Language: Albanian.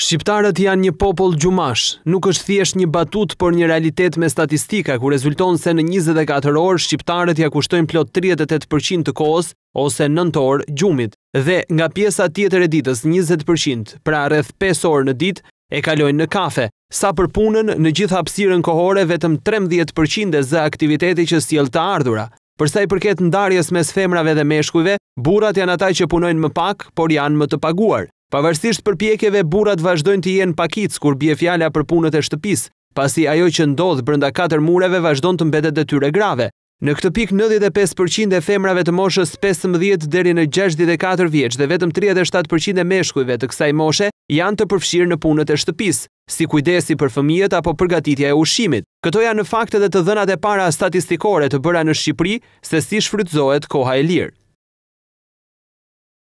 Shqiptarët janë një popull gjumash, nuk është thjesht një batutë por një realitet me statistika ku rezulton se në njëzet e katër orë shqiptarët ia kushtojnë plot tridhjetë e tetë për qind të kohës ose nëntë orë gjumit dhe nga pjesa tjetër e ditës njëzet për qind, pra rreth pesë orë në ditë, e kalojnë në kafe. Sa për punën, në gjithë hapësirën kohore vetëm trembëdhjetë për qind e zë aktiviteti që sjell të ardhura. Për sa i përket ndarjes mes femrave dhe meshkujve, burrat janë ata që punojnë më pak, por janë më të paguar. Pavarësisht përpjekjeve, burrat vazhdojnë të jenë pakicë kur bie fjala për punët e shtëpisë, pasi ajo që ndodh brenda katër mureve vazhdon të mbetet detyrë e grave. Në këtë pikë nëntëdhjetë e pesë për qind e femrave të moshës pesëmbëdhjetë deri në gjashtëdhjetë e katër vjeç dhe vetëm tridhjetë e shtatë për qind e meshkujve të kësaj moshe janë të përfshirë në punët e shtëpisë. si kujdesi për fëmijët apo përgatitja e ushqimit. Këto janë në fakt edhe të dhënat e para statistikore të bëra në Shqipëri se si shfrytëzohet koha e lirë.